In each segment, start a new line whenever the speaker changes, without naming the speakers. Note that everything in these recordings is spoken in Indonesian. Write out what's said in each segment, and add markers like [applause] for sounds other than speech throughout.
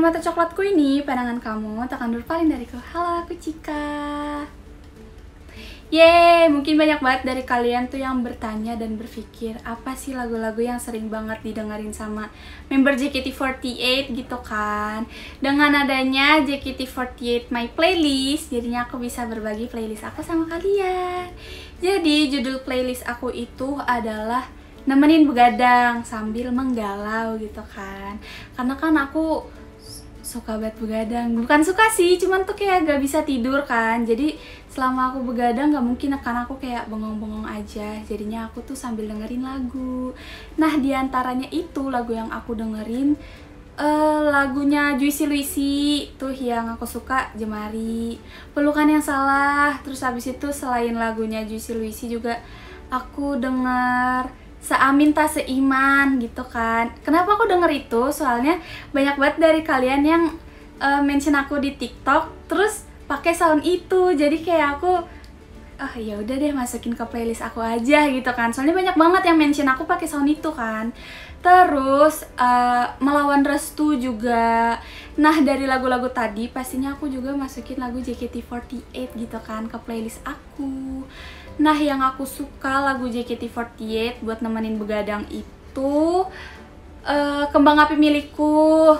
mata coklatku ini, pandangan kamu takkan berpaling dariku. Halo, aku Cika. Yeay, mungkin banyak banget dari kalian tuh yang bertanya dan berpikir apa sih lagu-lagu yang sering banget didengerin sama member JKT48 gitu kan Dengan adanya JKT48 My Playlist, jadinya aku bisa berbagi playlist aku sama kalian Jadi judul playlist aku itu adalah nemenin begadang sambil menggalau gitu kan Karena kan aku suka banget begadang. Bukan suka sih cuman tuh kayak gak bisa tidur kan. Jadi selama aku begadang gak mungkin akan aku kayak bengong-bengong aja. Jadinya aku tuh sambil dengerin lagu. Nah di antaranya itu lagu yang aku dengerin uh, lagunya Juicy Luisi tuh yang aku suka Jemari. Pelukan yang salah. Terus habis itu selain lagunya Juicy Luisi juga aku denger seamin tak seiman gitu kan. Kenapa aku denger itu? Soalnya banyak banget dari kalian yang uh, mention aku di TikTok terus pakai sound itu. Jadi kayak aku ah ya udah deh masukin ke playlist aku aja gitu kan. Soalnya banyak banget yang mention aku pakai sound itu kan. Terus uh, melawan restu juga. Nah dari lagu-lagu tadi pastinya aku juga masukin lagu JKT48 gitu kan ke playlist aku Nah yang aku suka lagu JKT48 buat nemenin begadang itu uh, Kembang Api Milikku.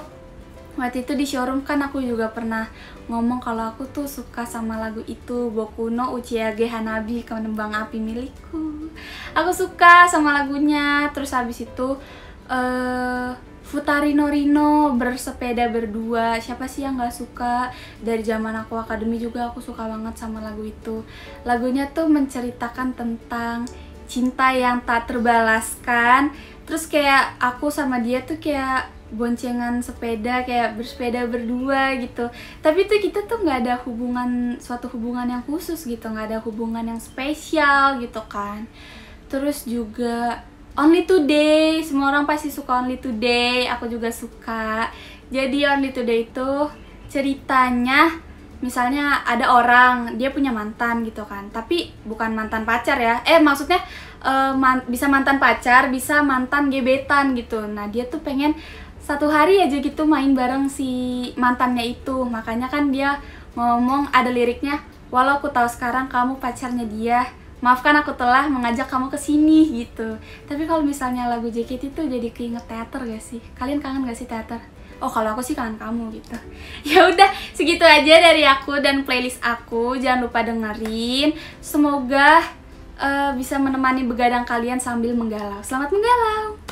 Waktu itu di showroom kan aku juga pernah ngomong kalau aku tuh suka sama lagu itu Boku no Uchiage Hanabi Kembang Api Milikku. Aku suka sama lagunya. Terus habis itu uh, Futari Norino bersepeda berdua. Siapa sih yang nggak suka? Dari zaman aku akademi juga aku suka banget sama lagu itu. Lagunya tuh menceritakan tentang cinta yang tak terbalaskan. Terus kayak aku sama dia tuh kayak boncengan sepeda kayak bersepeda berdua gitu. Tapi tuh kita tuh nggak ada hubungan suatu hubungan yang khusus gitu. Nggak ada hubungan yang spesial gitu kan. Terus juga Only Today, semua orang pasti suka Only Today, aku juga suka. Jadi Only Today itu ceritanya misalnya ada orang dia punya mantan gitu kan, tapi bukan mantan pacar ya. Eh maksudnya uh, man, bisa mantan pacar, bisa mantan gebetan gitu. Nah, dia tuh pengen satu hari aja gitu main bareng si mantannya itu. Makanya kan dia ngomong ada liriknya, walau aku tahu sekarang kamu pacarnya dia, maafkan aku telah mengajak kamu ke sini gitu. Tapi kalau misalnya lagu JKT itu jadi keinget teater gak sih? Kalian kangen gak sih teater? Oh kalau aku sih kangen kamu gitu. [laughs] Ya udah segitu aja dari aku dan playlist aku. Jangan lupa dengerin. Semoga uh, bisa menemani begadang kalian sambil menggalau. Selamat menggalau